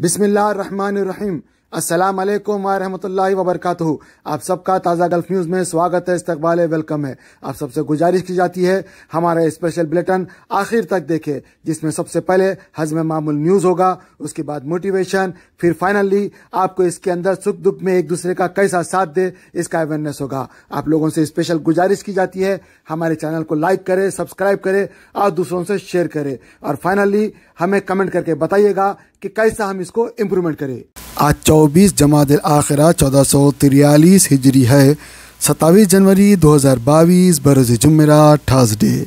बिस्मिल्लाहिर्रहमानिर्रहीम। अस्सलाम वालेकुम व रहमतुल्लाहि आप सबका ताज़ा गल्फ न्यूज़ में स्वागत है, इस्तकबाल वेलकम है। आप सबसे गुजारिश की जाती है, हमारा स्पेशल बुलेटिन आखिर तक देखे, जिसमें सबसे पहले हजम मामूल न्यूज़ होगा, उसके बाद मोटिवेशन, फिर फाइनली आपको इसके अंदर सुख दुख में एक दूसरे का कैसा साथ दे, इसका अवेयरनेस होगा। आप लोगों से स्पेशल गुजारिश की जाती है, हमारे चैनल को लाइक करें, सब्सक्राइब करें, और दूसरों से शेयर करें। और फाइनली हमें कमेंट करके बताइएगा कि कैसा हम इसको इम्प्रूवमेंट करें। आज 24 जमात आखिरा चौदह सौ तिरयालीस हिजरी है। 27 जनवरी 2022 बरोज़ जुमेरा थर्सडे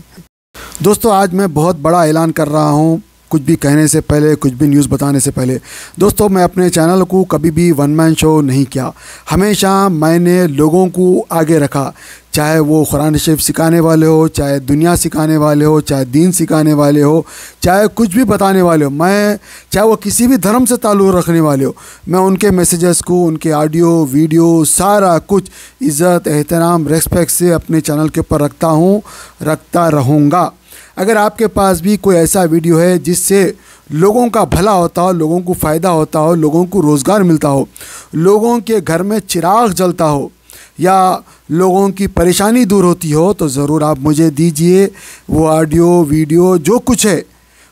दोस्तों, आज मैं बहुत बड़ा ऐलान कर रहा हूँ। कुछ भी कहने से पहले, कुछ भी न्यूज़ बताने से पहले। दोस्तों, मैं अपने चैनल को कभी भी वन मैन शो नहीं किया। हमेशा मैंने लोगों को आगे रखा। चाहे वो कुरान शरीफ सिखाने वाले हो, चाहे दुनिया सिखाने वाले हो, चाहे दीन सिखाने वाले हो, चाहे कुछ भी बताने वाले हो, मैं, चाहे वो किसी भी धर्म से ताल्लुक़ रखने वाले हो, मैं उनके मैसेजेस को, उनके ऑडियो वीडियो सारा कुछ इज़्ज़त, एहतराम रेस्पेक्ट से अपने चैनल के ऊपर रखता हूँ, रखता रहूँगा। अगर आपके पास भी कोई ऐसा वीडियो है जिससे लोगों का भला होता हो, लोगों को फ़ायदा होता हो, लोगों को रोज़गार मिलता हो, लोगों के घर में चिराग जलता हो या लोगों की परेशानी दूर होती हो तो ज़रूर आप मुझे दीजिए वो ऑडियो वीडियो जो कुछ है,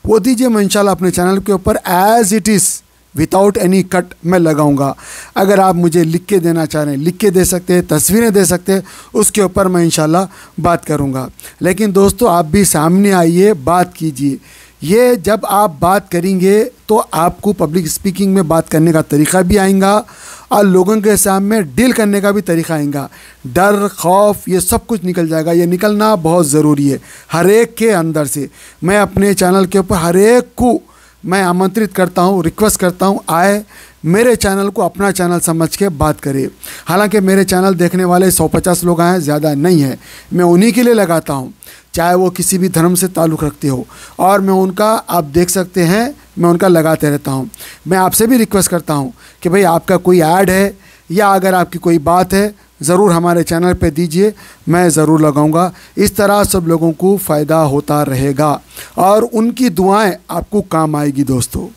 वो दीजिए। मैं इंशाल्लाह अपने चैनल के ऊपर as it is without any cut मैं लगाऊँगा। अगर आप मुझे लिख के देना चाह रहे हैं, लिख के दे सकते हैं, तस्वीरें दे सकते हैं, उसके ऊपर मैं इंशाल्लाह बात करूँगा। लेकिन दोस्तों, आप भी सामने आइए, बात कीजिए। ये जब आप बात करेंगे तो आपको पब्लिक स्पीकिंग में बात करने का तरीक़ा भी आएगा और लोगों के सामने डील करने का भी तरीक़ा आएगा। डर, खौफ, ये सब कुछ निकल जाएगा। ये निकलना बहुत ज़रूरी है, हर एक के अंदर से। मैं अपने चैनल के ऊपर हर एक को मैं आमंत्रित करता हूँ, रिक्वेस्ट करता हूँ, आए मेरे चैनल को अपना चैनल समझ के बात करें। हालाँकि मेरे चैनल देखने वाले 150 लोग आए, ज़्यादा नहीं है। मैं उन्हीं के लिए लगाता हूँ। चाहे वो किसी भी धर्म से ताल्लुक़ रखते हो। और मैं उनका, आप देख सकते हैं, मैं उनका लगाते रहता हूँ। मैं आपसे भी रिक्वेस्ट करता हूँ कि भाई आपका कोई ऐड है या अगर आपकी कोई बात है, ज़रूर हमारे चैनल पे दीजिए, मैं ज़रूर लगाऊँगा। इस तरह सब लोगों को फ़ायदा होता रहेगा और उनकी दुआएँ आपको काम आएगी दोस्तों।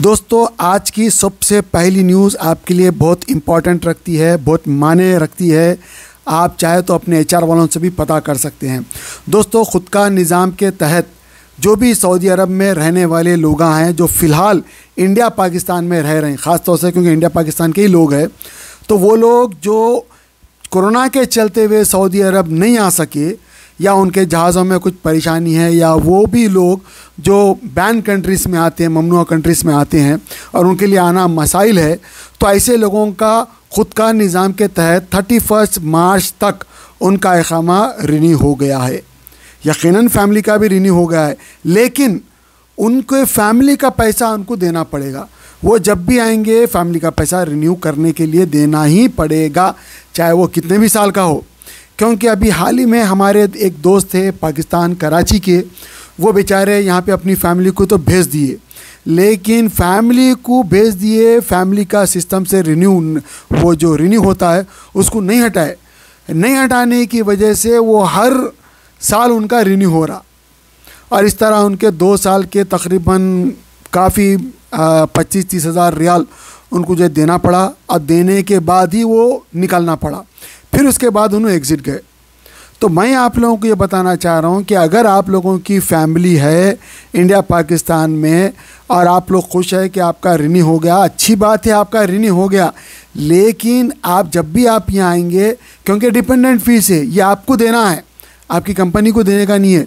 दोस्तों, आज की सबसे पहली न्यूज़ आपके लिए बहुत इंपॉर्टेंट रखती है, बहुत माने रखती है। आप चाहे तो अपने एचआर वालों से भी पता कर सकते हैं। दोस्तों, ख़ुद का निज़ाम के तहत जो भी सऊदी अरब में रहने वाले लोग हैं, जो फ़िलहाल इंडिया पाकिस्तान में रह रहे हैं ख़ास तौर से क्योंकि इंडिया पाकिस्तान के ही लोग हैं तो वो लोग जो कोरोना के चलते हुए सऊदी अरब नहीं आ सके, या उनके जहाज़ों में कुछ परेशानी है, या वो भी लोग जो बैन कंट्रीज़ में आते हैं, ममनुआ कंट्रीज़ में आते हैं, और उनके लिए आना मसाइल है तो ऐसे लोगों का ख़ुद का निज़ाम के तहत थर्टी फ़र्स्ट मार्च तक उनका अकामा रिनी हो गया है। यकीनन फैमिली का भी रिनी हो गया है। लेकिन उनके फैमिली का पैसा उनको देना पड़ेगा। वो जब भी आएँगे, फैमिली का पैसा रिन्यू करने के लिए देना ही पड़ेगा, चाहे वो कितने भी साल का हो। क्योंकि अभी हाल ही में हमारे एक दोस्त थे पाकिस्तान कराची के। वो बेचारे यहाँ पे अपनी फैमिली को तो भेज दिए। लेकिन फैमिली को भेज दिए फैमिली का सिस्टम से रिन्यू वो जो रिन्यू होता है, उसको नहीं हटाए। नहीं हटाने की वजह से वो हर साल उनका रिन्यू हो रहा। और इस तरह उनके दो साल के तकरीबन काफ़ी पच्चीस तीस हज़ार रियाल उनको जो देना पड़ा। और देने के बाद ही वो निकलना पड़ा। फिर उसके बाद उन्होंने एग्ज़िट गए। तो मैं आप लोगों को ये बताना चाह रहा हूँ कि अगर आप लोगों की फैमिली है इंडिया, पाकिस्तान में और आप लोग खुश है कि आपका रिनी हो गया, अच्छी बात है आपका रिनी हो गया, लेकिन आप जब भी आप यहाँ आएँगे, क्योंकि डिपेंडेंट फ़ीस है, ये आपको देना है, आपकी कंपनी को देने का नहीं है।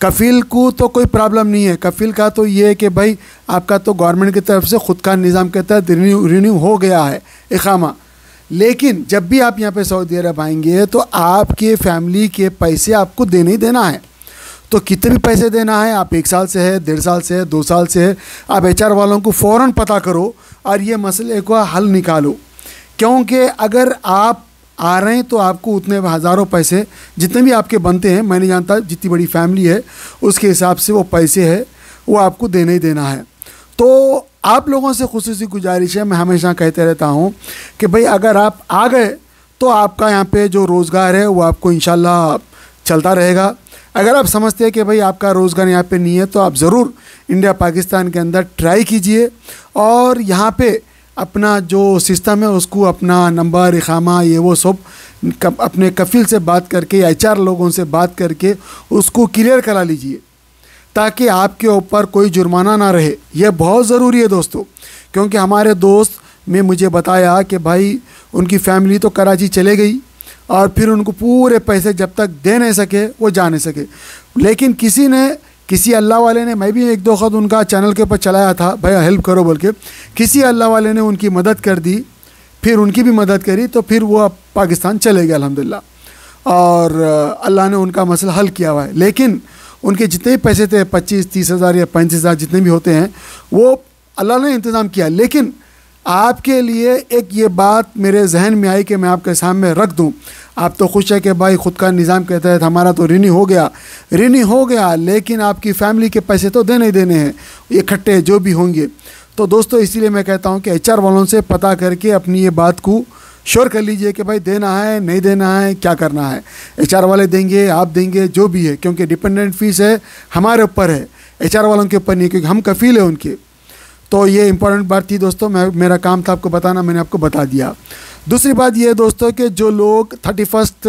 कफ़ील को तो कोई प्रॉब्लम नहीं है, कफ़ील का तो ये है कि भाई, आपका तो गवर्नमेंट की तरफ़ से ख़ुद का निज़ाम के तहत रिन्यू हो गया है, इकामा। लेकिन जब भी आप यहाँ पे सऊदी अरब आएँगे तो आपके फैमिली के पैसे आपको देने ही देना है। तो कितने भी पैसे देना है, आप एक साल से है, डेढ़ साल से है, दो साल से है, आप एच वालों को फ़ौर पता करो और ये मसले को हल निकालो। क्योंकि अगर आप आ रहे हैं तो आपको उतने हज़ारों पैसे, जितने भी आपके बनते हैं, मैं नहीं जानता जितनी बड़ी फैमिली है, उसके हिसाब से वो पैसे है, वो आपको देना ही देना है। तो आप लोगों से खसूस गुजारिश है, मैं हमेशा कहते रहता हूँ कि भाई अगर आप आ गए तो आपका यहाँ पे जो रोज़गार है, वो आपको इन चलता रहेगा। अगर आप समझते हैं कि भाई आपका रोज़गार यहाँ पे नहीं है तो आप ज़रूर इंडिया पाकिस्तान के अंदर ट्राई कीजिए और यहाँ पे अपना जो सिस्टम है, उसको अपना नंबर इकामा ये वो सब अपने कफिल से बात करके या चार लोगों से बात करके उसको क्लियर करा लीजिए। ताकि आपके ऊपर कोई जुर्माना ना रहे। यह बहुत ज़रूरी है दोस्तों, क्योंकि हमारे दोस्त ने मुझे बताया कि भाई, उनकी फैमिली तो कराची चले गई और फिर उनको पूरे पैसे जब तक दे नहीं सके, वो जा नहीं सके। लेकिन किसी ने, किसी अल्लाह वाले ने, मैं भी एक दो ख़त उनका चैनल के ऊपर चलाया था भैया हेल्प करो बोल के। किसी अल्लाह वाले ने उनकी मदद कर दी, फिर उनकी भी मदद करी तो फिर वो अब पाकिस्तान चले गए अलहमदिल्ला और, अल्लाह ने उनका मसला हल किया हुआ है। लेकिन उनके जितने भी पैसे थे, पच्चीस, तीस हज़ार या पैंतीस हज़ार जितने भी होते हैं, वो अल्लाह ने इंतज़ाम किया। लेकिन आपके लिए एक ये बात मेरे जहन में आई कि मैं आपके सामने रख दूँ। आप तो खुश है कि भाई ख़ुद का निज़ाम के तहत हमारा तो ऋणी हो गया। ऋणी हो गया, लेकिन आपकी फ़ैमिली के पैसे तो देने ही देने हैं, इकट्ठे जो भी होंगे। तो दोस्तों, इसीलिए मैं कहता हूँ कि एचआर वालों से पता करके अपनी ये बात को श्योर कर लीजिए कि भाई देना है, नहीं देना है, क्या करना है? एचआर वाले देंगे, आप देंगे, जो भी है, क्योंकि डिपेंडेंट फ़ीस है, हमारे ऊपर है एचआर वालों के ऊपर नहीं क्योंकि हम कफील है उनके। तो ये इंपॉर्टेंट बात थी दोस्तों, मैं, मेरा काम था आपको बताना, मैंने आपको बता दिया। दूसरी बात ये दोस्तों कि जो लोग थर्टी फ़र्स्ट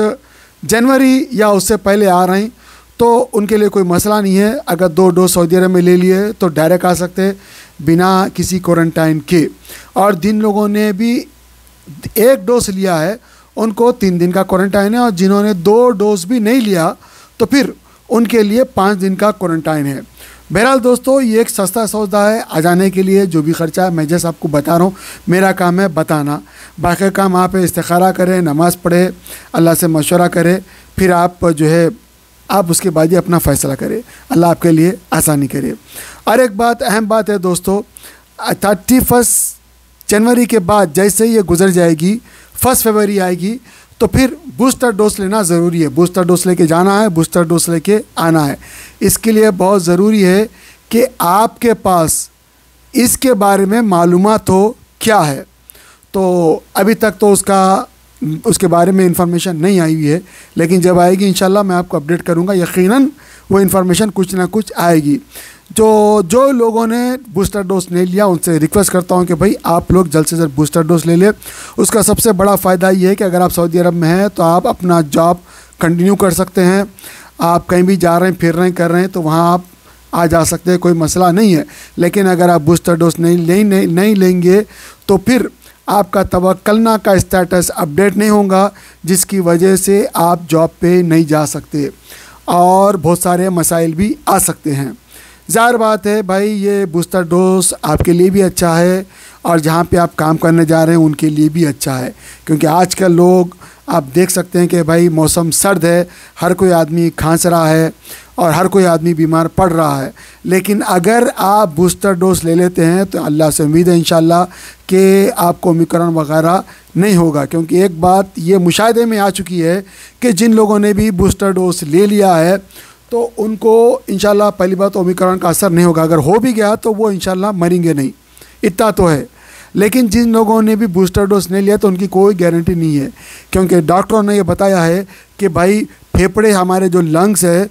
जनवरी या उससे पहले आ रहे हैं तो उनके लिए कोई मसला नहीं है। अगर दो डोज सऊदी अरब में ले लिए तो डायरेक्ट आ सकते हैं, बिना किसी क्वारंटाइन के। और जिन लोगों ने भी एक डोज लिया है, उनको तीन दिन का क्वारंटाइन है और जिन्होंने दो डोज भी नहीं लिया तो फिर उनके लिए पाँच दिन का क्वारंटाइन है। बहरहाल दोस्तों, ये एक सस्ता सौदा है, आ जाने के लिए जो भी ख़र्चा है, मैं जैसे आपको बता रहा हूँ, मेरा काम है बताना। बाकी काम आप इस्तारा करें, नमाज़ पढ़े, अल्लाह से मशवरा करें, फिर आप जो है, आप उसके बाद ही अपना फ़ैसला करें। अल्लाह आपके लिए आसानी करे। और एक बात, अहम बात है दोस्तों थर्टी फ़र्स्ट जनवरी के बाद जैसे ही ये गुजर जाएगी, फ़र्स्ट फरवरी आएगी तो फिर बूस्टर डोज लेना ज़रूरी है। बूस्टर डोज लेके जाना है, बूस्टर डोज लेके आना है। इसके लिए बहुत ज़रूरी है कि आपके पास इसके बारे में मालूम हो क्या है। तो अभी तक तो उसका, उसके बारे में इंफॉर्मेशन नहीं आई हुई है, लेकिन जब आएगी इन मैं आपको अपडेट करूँगा। यकीनन वो इन्फॉर्मेशन कुछ ना कुछ आएगी। जो जो लोगों ने बूस्टर डोज नहीं लिया उनसे रिक्वेस्ट करता हूँ कि भाई आप लोग जल्द से जल्द बूस्टर डोज ले लें। उसका सबसे बड़ा फ़ायदा ये है कि अगर आप सऊदी अरब में हैं तो आप अपना जॉब कंटिन्यू कर सकते हैं। आप कहीं भी जा रहे हैं फिर रहे हैं कर रहे हैं तो वहाँ आप आ जा सकते हैं कोई मसला नहीं है। लेकिन अगर आप बूस्टर डोज नहीं नहीं नहीं, नहीं लेंगे तो फिर आपका तवक्लना का स्टेटस अपडेट नहीं होगा जिसकी वजह से आप जॉब पे नहीं जा सकते। और बहुत सारे मसाइल भी आ सकते हैं। ज़ाहिर बात है, भाई, ये बूस्टर डोज आपके लिए भी अच्छा है और जहाँ पे आप काम करने जा रहे हैं, उनके लिए भी अच्छा है। क्योंकि आजकल लोग, आप देख सकते हैं कि भाई, मौसम सर्द है, हर कोई आदमी खांस रहा है और हर कोई आदमी बीमार पड़ रहा है। लेकिन अगर आप बूस्टर डोज ले लेते हैं तो अल्लाह से उम्मीद है इन कि आपको ओमिक्रॉन वगैरह नहीं होगा। क्योंकि एक बात ये मुशाहे में आ चुकी है कि जिन लोगों ने भी बूस्टर डोज ले लिया है तो उनको इन पहली बात ओमिक्रॉन का असर नहीं होगा। अगर हो भी गया तो वो इन मरेंगे नहीं। इतना तो है। लेकिन जिन लोगों ने भी बूस्टर डोज नहीं लिया तो उनकी कोई गारंटी नहीं है। क्योंकि डॉक्टरों ने ये बताया है कि भाई फेफड़े हमारे जो लंग्स है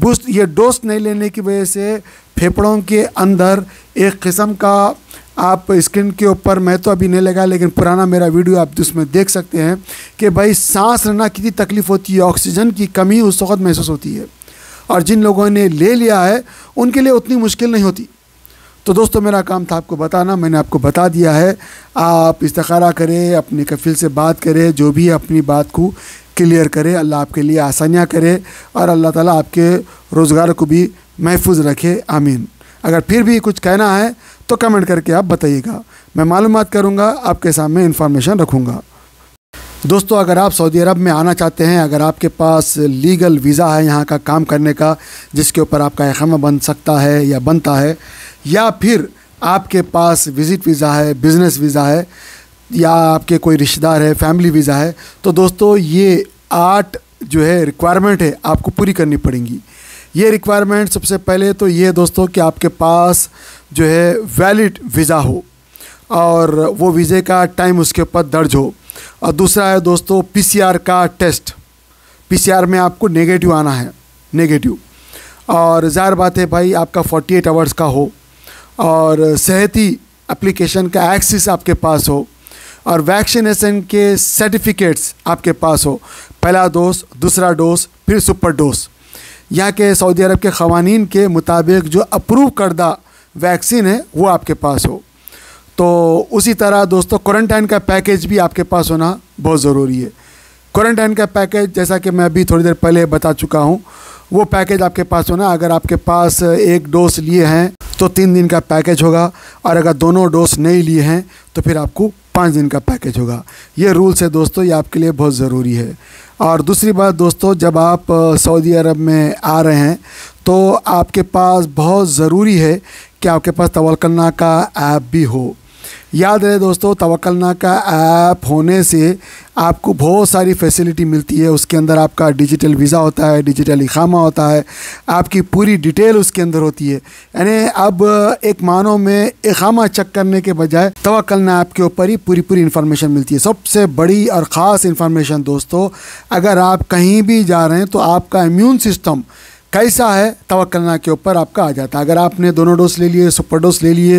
बूस्ट ये डोज नहीं लेने की वजह से फेफड़ों के अंदर एक किस्म का आप स्क्रीन के ऊपर मैं तो अभी नहीं लगा, लेकिन पुराना मेरा वीडियो आप उसमें देख सकते हैं कि भाई सांस लेना कितनी तकलीफ़ होती है, ऑक्सीजन की कमी उस वक्त महसूस होती है। और जिन लोगों ने ले लिया है, उनके लिए उतनी मुश्किल नहीं होती। तो दोस्तों, मेरा काम था आपको बताना, मैंने आपको बता दिया है। आप इस्तारा करें, अपने कफिल से बात करें, जो भी अपनी बात को क्लियर करे, अल्लाह आपके लिए आसानियाँ करे और अल्लाह ताला आपके रोज़गार को भी महफूज रखे, आमीन। अगर फिर भी कुछ कहना है तो कमेंट करके आप बताइएगा। मैं मालूम करूँगा, आपके सामने इन्फॉर्मेशन रखूँगा। दोस्तों, अगर आप सऊदी अरब में आना चाहते हैं, अगर आपके पास लीगल वीज़ा है यहाँ का काम करने का, जिसके ऊपर आपका अहम बन सकता है या बनता है, या फिर आपके पास विज़िट वीज़ा है, बिज़नेस वीज़ा है या आपके कोई रिश्तेदार है फैमिली वीज़ा है तो दोस्तों ये आठ जो है रिक्वायरमेंट है आपको पूरी करनी पड़ेंगी। ये रिक्वायरमेंट सबसे पहले तो ये दोस्तों कि आपके पास जो है वैलिड वीज़ा हो और वो वीज़े का टाइम उसके ऊपर दर्ज हो। और दूसरा है दोस्तों पीसीआर का टेस्ट पीसीआर में आपको नेगेटिव आना है नेगेटिव और ज़ाहिर बात है भाई आपका 48 आवर्स का हो और सेहती एप्लीकेशन का एक्सेस आपके पास हो। और वैक्सीनेशन के सर्टिफिकेट्स आपके पास हो। पहला डोज, दूसरा डोज, फिर सुपर डोज। यहाँ के सऊदी अरब के क़वानीन के मुताबिक जो अप्रूव करदा वैक्सीन है, वो आपके पास हो। तो उसी तरह दोस्तों क्वारंटाइन का पैकेज भी आपके पास होना बहुत ज़रूरी है। क्वारंटाइन का पैकेज जैसा कि मैं अभी थोड़ी देर पहले बता चुका हूँ, वो पैकेज आपके पास होना। अगर आपके पास एक डोज लिए हैं तो तीन दिन का पैकेज होगा। और अगर दोनों डोज नहीं लिए हैं तो फिर आपको पाँच दिन का पैकेज होगा। ये रूल्स है दोस्तों, ये आपके लिए बहुत ज़रूरी है। और दूसरी बात दोस्तों, जब आप सऊदी अरब में आ रहे हैं तो आपके पास बहुत ज़रूरी है कि आपके पास तवलकन्ना का ऐप भी हो। याद रहे दोस्तों तवक्लना का ऐप होने से आपको बहुत सारी फैसिलिटी मिलती है। उसके अंदर आपका डिजिटल वीज़ा होता है डिजिटल इखामा होता है, आपकी पूरी डिटेल उसके अंदर होती है। यानी अब एक मानो में इखामा चेक करने के बजाय तवक्लना ऐप के ऊपर ही पूरी पूरी इन्फॉर्मेशन मिलती है। सबसे बड़ी और ख़ास इन्फॉर्मेशन दोस्तों, अगर आप कहीं भी जा रहे हैं तो आपका इम्यून सिस्टम कैसा है तवक्लना के ऊपर आपका आ जाता है। अगर आपने दोनों डोज ले लिए, सुपर डोज ले लिए,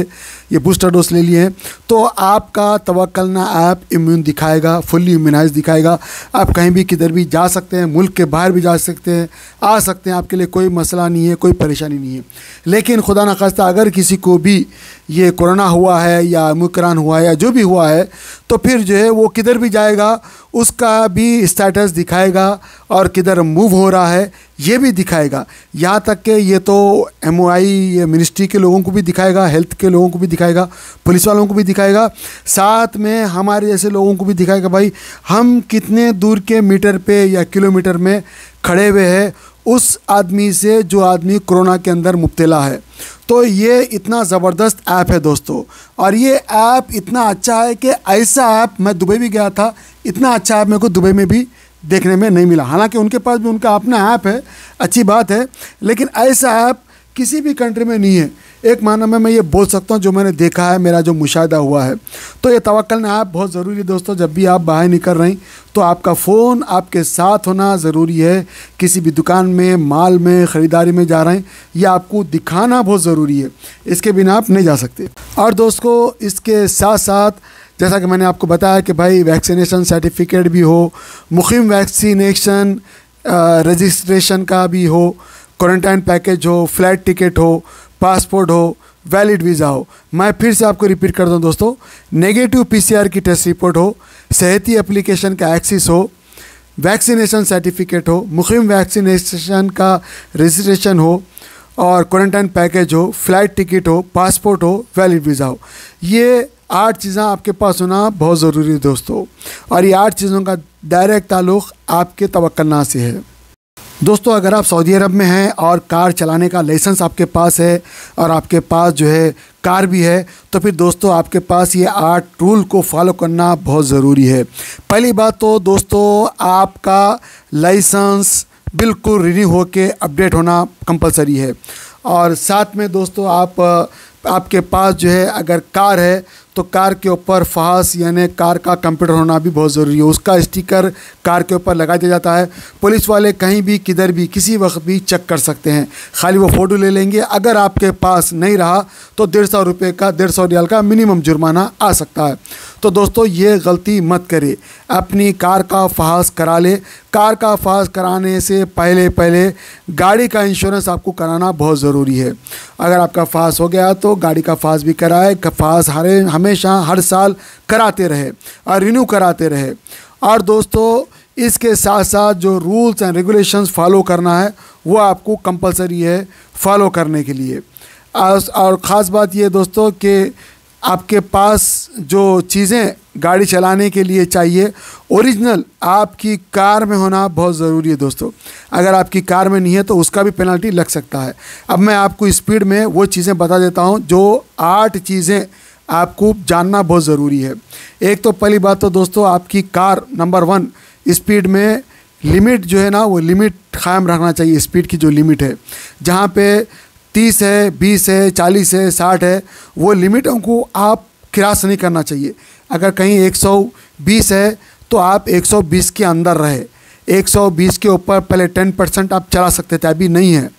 ये बूस्टर डोज ले लिए हैं तो आपका तवक्लना ऐप इम्यून दिखाएगा, फुल्ली इम्यूनाइज दिखाएगा। आप कहीं भी किधर भी जा सकते हैं, मुल्क के बाहर भी जा सकते हैं, आ सकते हैं, आपके लिए कोई मसला नहीं है, कोई परेशानी नहीं है। लेकिन खुदा नखास्ता खास्ता, अगर किसी को भी ये कोरोना हुआ है या मुकरान हुआ है या जो भी हुआ है तो फिर जो है वो किधर भी जाएगा, उसका भी स्टेटस दिखाएगा और किधर मूव हो रहा है, ये भी दिखाएगा। यहाँ तक कि ये तो एम ये मिनिस्ट्री के लोगों को भी दिखाएगा हेल्थ के लोगों को भी दिखाएगा पुलिस वालों को भी दिखाएगा। साथ में हमारे जैसे लोगों को भी दिखाएगा, भाई, हम कितने दूर के मीटर पे या किलोमीटर में खड़े हुए हैं उस आदमी से जो आदमी कोरोना के अंदर मुबतला है। तो ये इतना ज़बरदस्त ऐप है दोस्तों। और ये ऐप इतना अच्छा है कि ऐसा ऐप मैं दुबई भी गया था, इतना अच्छा ऐप मेरे को दुबई में भी देखने में नहीं मिला। हालाँकि उनके पास भी उनका अपना ऐप है, अच्छी बात है, लेकिन ऐसा ऐप किसी भी कंट्री में नहीं है। एक माना में मैं ये बोल सकता हूँ, जो मैंने देखा है, मेरा जो मुशाहिदा हुआ है। तो ये तवक्ल ऐप बहुत ज़रूरी है दोस्तों, जब भी आप बाहर निकल रहे हैं तो आपका फ़ोन आपके साथ होना ज़रूरी है। किसी भी दुकान में, माल में, ख़रीदारी में जा रहे हैं, ये आपको दिखाना बहुत ज़रूरी है। इसके बिना आप नहीं जा सकते। और दोस्तों, इसके साथ साथ जैसा कि मैंने आपको बताया कि भाई, वैक्सीनेशन सर्टिफिकेट भी हो मुहिम वैक्सीनेशन रजिस्ट्रेशन का भी हो, क्वारंटाइन पैकेज हो, फ़्लाइट टिकट हो पासपोर्ट हो वैलिड वीज़ा हो। मैं फिर से आपको रिपीट कर दूँ दोस्तों नेगेटिव पीसीआर की टेस्ट रिपोर्ट हो, सेहती एप्लीकेशन का एक्सिस हो वैक्सीनेशन सर्टिफिकेट हो मुहिम वैक्सीनेशन का रजिस्ट्रेशन हो, और क्वारंटाइन पैकेज हो फ़्लाइट टिकट हो पासपोर्ट हो वैलिड वीज़ा हो। ये आठ चीज़ें आपके पास होना बहुत ज़रूरी है दोस्तों, और ये आठ चीज़ों का डायरेक्ट ताल्लुक़ आपके तवक्लना से है। दोस्तों, अगर आप सऊदी अरब में हैं और कार चलाने का लाइसेंस आपके पास है और आपके पास जो है कार भी है तो फिर दोस्तों, आपके पास ये आठ रूल को फॉलो करना बहुत ज़रूरी है। पहली बात तो दोस्तों, आपका लाइसेंस बिल्कुल रिन्यू हो के अपडेट होना कंपलसरी है। और साथ में दोस्तों, आप, आपके पास जो है अगर कार है तो कार के ऊपर फास, यानी कार का कंप्यूटर होना भी बहुत ज़रूरी है। उसका स्टिकर कार के ऊपर लगा दिया जाता है। पुलिस वाले कहीं भी, किधर भी, किसी वक्त भी चेक कर सकते हैं। खाली वो फ़ोटो ले लेंगे। अगर आपके पास नहीं रहा तो डेढ़ सौ रुपये का, डेढ़ सौ रियाल का मिनिमम जुर्माना आ सकता है। तो दोस्तों, ये गलती मत करें अपनी कार का फहास करा ले। कार का फहास कराने से पहले पहले गाड़ी का इंश्योरेंस आपको कराना बहुत ज़रूरी है। अगर आपका फास हो गया तो गाड़ी का फास भी कराए। फास हरे हमेशा हर साल कराते रहे और रिन्यू कराते रहे। और दोस्तों, इसके साथ साथ जो रूल्स एंड रेगुलेशंस फॉलो करना है, वो आपको कंपलसरी है फॉलो करने के लिए। और ख़ास बात ये दोस्तों कि आपके पास जो चीज़ें गाड़ी चलाने के लिए चाहिए ओरिजिनल आपकी कार में होना बहुत ज़रूरी है दोस्तों। अगर आपकी कार में नहीं है तो उसका भी पेनल्टी लग सकता है। अब मैं आपको स्पीड में वो चीज़ें बता देता हूँ जो आठ चीज़ें आपको जानना बहुत ज़रूरी है। एक तो पहली बात तो दोस्तों, आपकी कार नंबर वन स्पीड में लिमिट जो है ना, वो लिमिट क़ायम रखना चाहिए, स्पीड की जो लिमिट है। जहाँ पे तीस है, बीस है, चालीस है, साठ है, वो लिमिटों को आप क्रॉस नहीं करना चाहिए। अगर कहीं एक सौ बीस है तो आप एक सौ बीस के अंदर रहे। 120 के ऊपर पहले 10 परसेंट आप चला सकते थे, अभी नहीं है।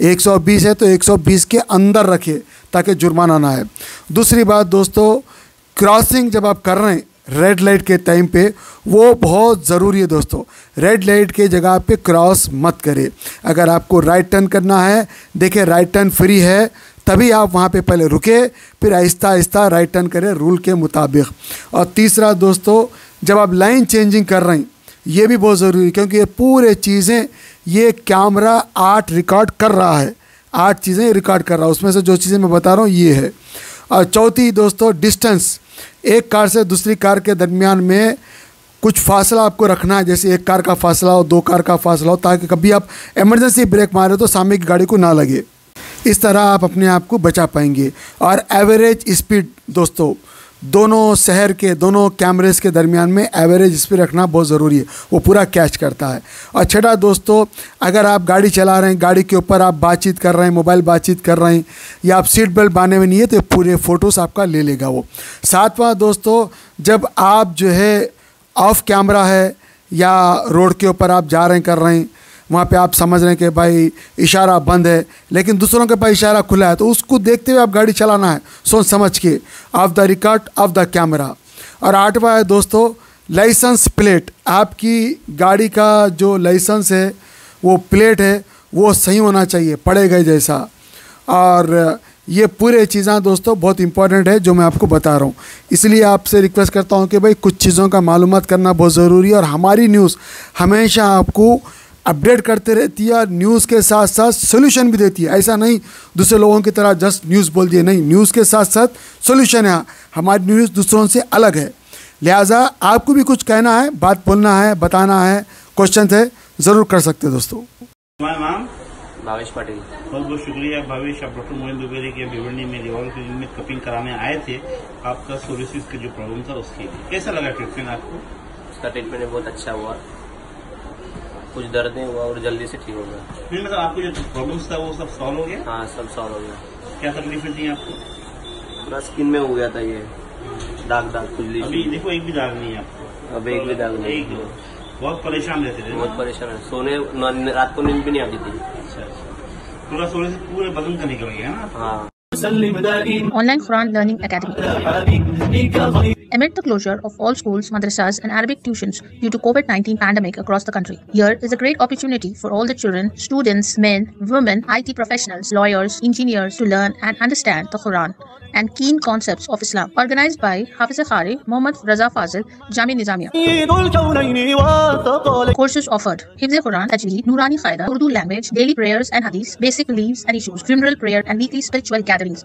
120 है तो 120 के अंदर रखिए ताकि जुर्माना ना आए। दूसरी बात दोस्तों क्रॉसिंग जब आप कर रहे हैं रेड लाइट के टाइम पे, वो बहुत ज़रूरी है दोस्तों। रेड लाइट के जगह पे क्रॉस मत करें अगर आपको राइट टर्न करना है, देखिए राइट टर्न फ्री है, तभी आप वहाँ पे पहले रुके फिर आहिस्ता आहिस्ता राइट टर्न करें रूल के मुताबिक। और तीसरा दोस्तों, जब आप लाइन चेंजिंग कर रहे हैं, ये भी बहुत ज़रूरी है, क्योंकि ये पूरे चीज़ें ये कैमरा आठ रिकॉर्ड कर रहा है। आठ चीज़ें रिकॉर्ड कर रहा है। उसमें से जो चीज़ें मैं बता रहा हूँ, ये है। और चौथी, दोस्तों, डिस्टेंस। एक कार से दूसरी कार के दरमियान में कुछ फासला आपको रखना है। जैसे एक कार का फासला हो, दो कार का फासला हो, ताकि कभी आप इमरजेंसी ब्रेक मारे तो सामने की गाड़ी को ना लगे। इस तरह आप अपने आप को बचा पाएँगे। और एवरेज स्पीड दोस्तों दोनों शहर के, दोनों कैमरेज के दरमियान में एवरेज स्पीड रखना बहुत ज़रूरी है। वो पूरा कैच करता है। और छठा दोस्तों, अगर आप गाड़ी चला रहे हैं, गाड़ी के ऊपर आप बातचीत कर रहे हैं मोबाइल बातचीत कर रहे हैं, या आप सीट बेल्ट बांधे में नहीं है तो पूरे फ़ोटोज़ आपका ले लेगा वो। सातवां दोस्तों, जब आप जो है ऑफ़ कैमरा है, या रोड के ऊपर आप जा रहे हैं, कर रहे हैं वहाँ पे आप समझ रहे हैं कि भाई इशारा बंद है, लेकिन दूसरों के पास इशारा खुला है तो उसको देखते हुए आप गाड़ी चलाना है, सोच समझ के। Off the record off the camera और आठवा है दोस्तों लाइसेंस प्लेट आपकी गाड़ी का जो लाइसेंस है, वो प्लेट है, वो सही होना चाहिए पड़े गए जैसा। और ये पूरे चीज़ें दोस्तों बहुत इंपॉर्टेंट है, जो मैं आपको बता रहा हूँ। इसलिए आपसे रिक्वेस्ट करता हूँ कि भाई कुछ चीज़ों का मालूम करना बहुत ज़रूरी है, और हमारी न्यूज़ हमेशा आपको अपडेट करते रहती है और न्यूज़ के साथ साथ सोल्यूशन भी देती है। ऐसा नहीं दूसरे लोगों की तरह जस्ट न्यूज़ बोल दिए। नहीं न्यूज़ के साथ साथ सोल्यूशन है। हमारी न्यूज़ दूसरों से अलग है। लिहाजा आपको भी कुछ कहना है बात बोलना है बताना है क्वेश्चन है ज़रूर कर सकते दोस्तों। नाम? भावेश पाटिल। बहुत बहुत शुक्रिया भावेश। आप डॉक्टर मोहित दुबेरी के विवरणी में रिवॉल्व क्लिनिक में कपिंग कराने आए थे। आपका सोरिसिस का जो प्रॉब्लम था उसके लिए कैसा लगा ट्रीटमेंट आपको? उसका ट्रीटमेंट बहुत अच्छा हुआ। कुछ दर्द नहीं हुआ और जल्दी से ठीक हो गया। नहीं मतलब आपको जो प्रॉब्लम्स था वो सब सॉल्व हो गया? हाँ सब सॉल्व हो गया। क्या तकलीफें थी आपको? पूरा स्किन में हो गया था ये। दाग दाग खुजली अभी देखो एक भी दाग नहीं है आपको। अब एक भी दाग नहीं। एक बहुत परेशान रहते थे बहुत परेशान है। सोने रात को नींद भी नहीं आती थी। अच्छा अच्छा। पूरा सोने से पूरे बदन का निकल गया ना? हाँ। Online Quran Learning Academy. Amid the closure of all schools, madrasas and Arabic tuitions due to COVID-19 pandemic across the country, here is a great opportunity for all the children, students, men, women, IT professionals, lawyers, engineers to learn and understand the Quran and keen concepts of Islam. Organized by Hafiz Khari, Muhammad Raza Fazil, Jami Nizamiya. Courses offered Hifz Quran, Tajweed, Nurani Khaira, Urdu language, daily prayers and hadith, basic beliefs and issues, funeral prayer and weekly spiritual gatherings.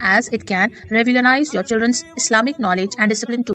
as it can revolutionize your children's Islamic knowledge and discipline too.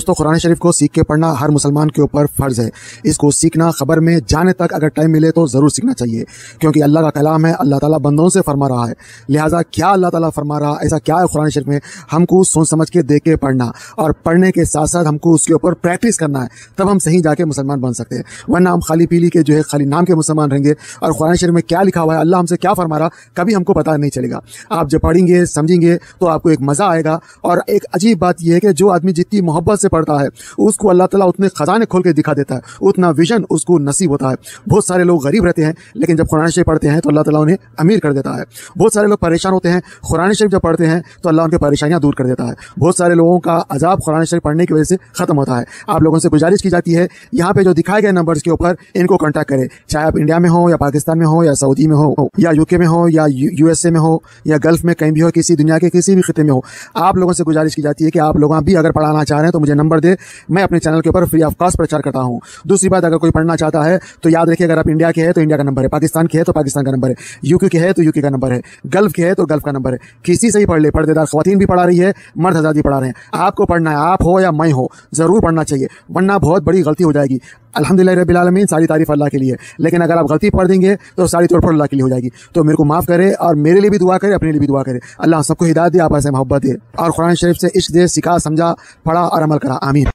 दोस्तों, कुरान शरीफ को सीख के पढ़ना हर मुसलमान के ऊपर फ़र्ज़ है। इसको सीखना खबर में जाने तक अगर टाइम मिले तो ज़रूर सीखना चाहिए, क्योंकि अल्लाह का कलाम है, अल्लाह ताला बंदों से फरमा रहा है। लिहाजा क्या अल्लाह ताला फरमा रहा है? ऐसा क्या है कुरान शरीफ में? हमको सोच समझ के देख के पढ़ना और पढ़ने के साथ साथ हमको उसके ऊपर प्रैक्टिस करना है, तब हम सही जाके मुसलमान बन सकते हैं। वरना हम खाली पीली के जो है, खाली नाम के मुसलमान रहेंगे और कुरान शरीफ में क्या लिखा हुआ है, अल्लाह हमसे क्या फरमा रहा, कभी हमको पता नहीं चलेगा। आप जब पढ़ेंगे, समझेंगे तो आपको एक मज़ा आएगा और एक अजीब बात यह है कि जो आदमी जितनी मोहब्बत से पढ़ता है। उसको अल्लाह ताला उतने खजाने खोल के दिखा देता है। उतना विजन उसको नसीब होता है। बहुत सारे लोग गरीब रहते हैं, लेकिन जब कुरान शरीफ पढ़ते हैं तो अल्लाह ताला उन्हें अमीर कर देता है। बहुत सारे लोग परेशान होते हैं, कुरान शरीफ जब पढ़ते हैं तो अल्लाह उनकी परेशानियाँ दूर कर देता है। बहुत सारे लोगों का अजाब कुरान शरीफ पढ़ने की वजह से खत्म होता है। आप लोगों से गुजारिश की जाती है, यहाँ पे जो दिखाए गए नंबर्स के ऊपर, इनको कॉन्टैक्ट करें। चाहे आप इंडिया में हो, या पाकिस्तान में हो, या सऊदी में हो, या यूके में हो, या यूएसए में हो, या गल्फ में कहीं भी हो, किसी दुनिया के किसी भी खिते में हो, आप लोगों से गुजारिश की जाती है कि आप लोग भी अगर पढ़ाना चाह रहे हैं तो मुझे मुझे नंबर दे, मैं अपने चैनल के ऊपर फ्री ऑफ़ कॉस्ट प्रचार करता हूँ। दूसरी बात, अगर कोई पढ़ना चाहता है तो याद रखिए, अगर आप इंडिया के हैं तो इंडिया का नंबर है। पाकिस्तान के है तो पाकिस्तान का नंबर है। यूके के है तो यूके का नंबर है। गल्फ के है तो गल्फ का नंबर है। किसी से ही पढ़ ले पर्देदार खातन भी पढ़ा रही है, मर्द आज़ादी पढ़ा रहे हैं। आपको पढ़ना है, आप हो या मैं हो, ज़रूर पढ़ना चाहिए। वरना बहुत बड़ी गलती हो जाएगी। अल्हम्दुलिल्लाह रबी आलमीन, सारी तारीफ़ अल्लाह के लिए। लेकिन अगर आप गलती पढ़ देंगे तो सारी पर अल्लाह के लिए हो जाएगी। तो मेरे को माफ़ करे और मेरे लिए भी दुआ करे, अपने लिए भी दुआ करे। अल्लाह सबको हिदायत दे आप ऐसे मोहब्बत दे। और कुरान शरीफ से इश्क दे, सिखा, समझा, पढ़ा और अमल करा। आमीन।